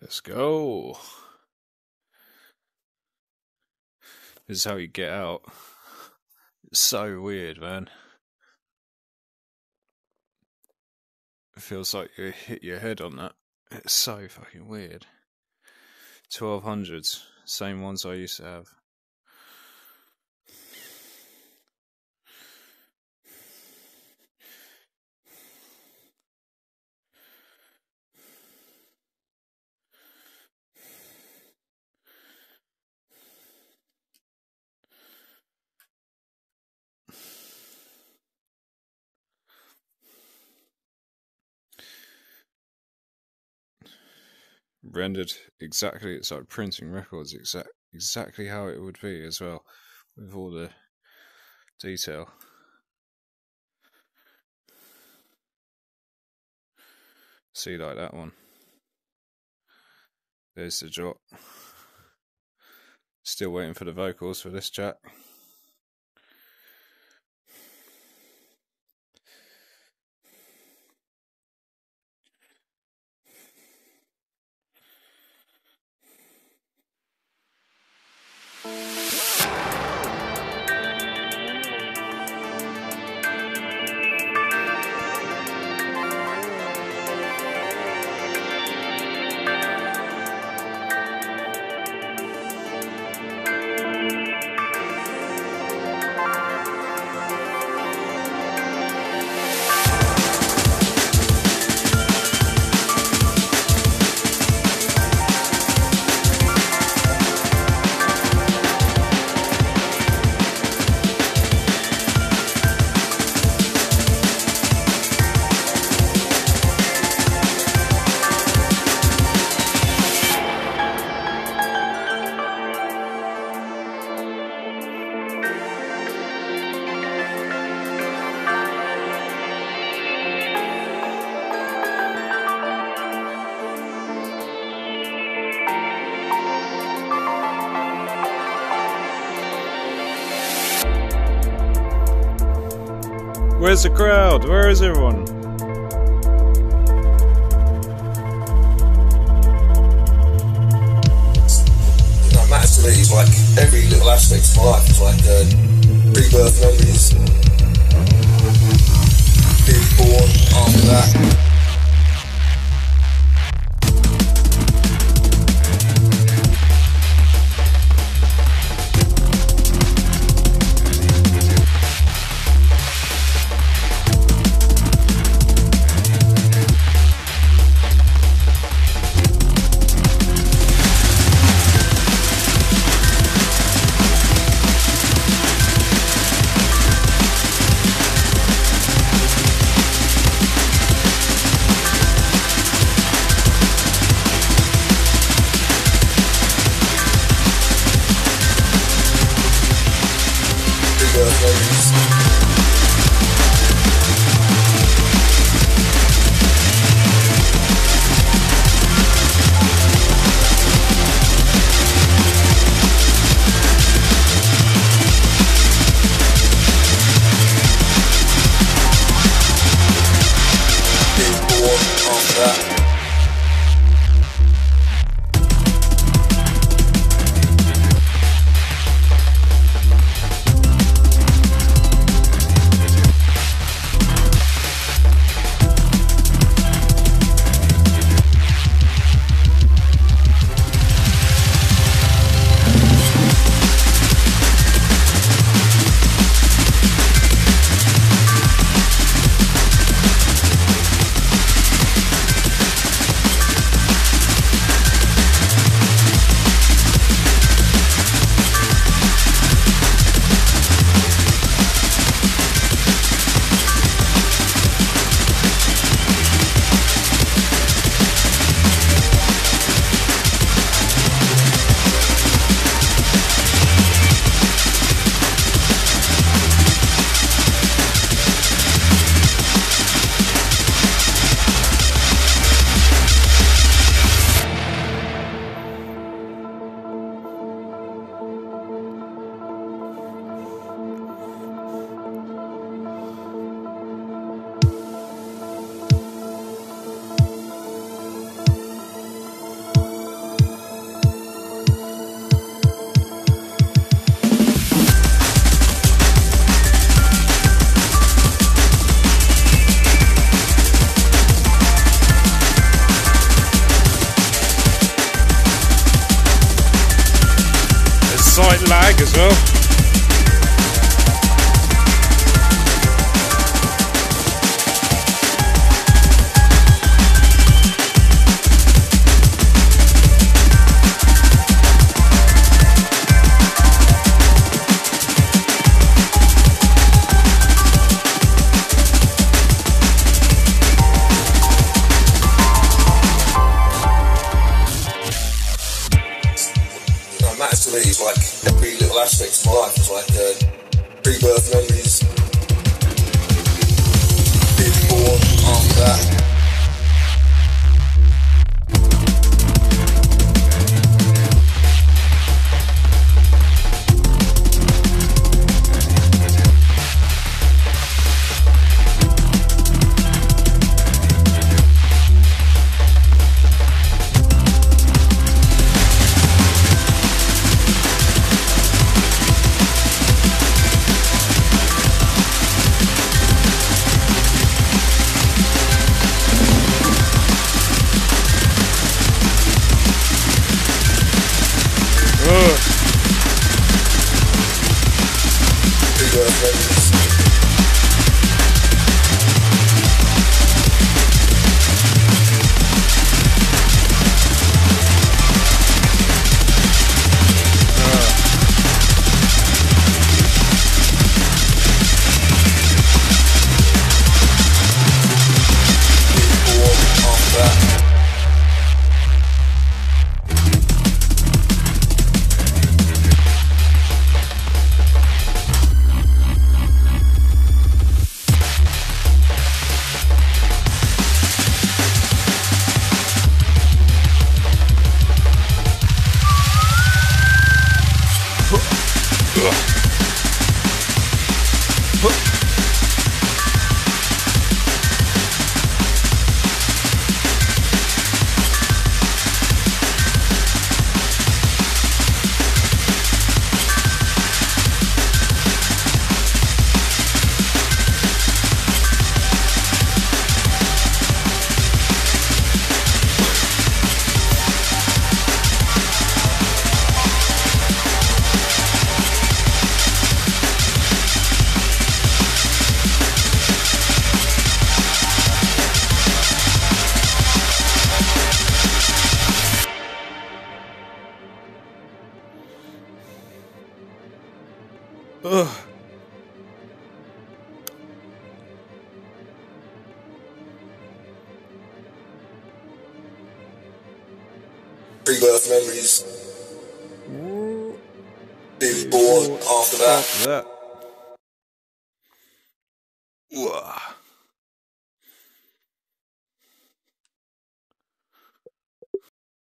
Let's go. This is how you get out. It's so weird, man. It feels like you hit your head on that. It's so fucking weird. 1200s, same ones I used to have. Rendered exactly it's like printing records exact exactly how it would be as well with all the detail. See like that one. There's the drop. Still waiting for the vocals for this chat Where's the crowd? Where is everyone? You matters to me like every little aspect of my life is like uh, rebirth memories. Being born after slight lag as well. Like pre-birth memories, being born that. Ugh. Pre-birth memories. Being born after that. After that.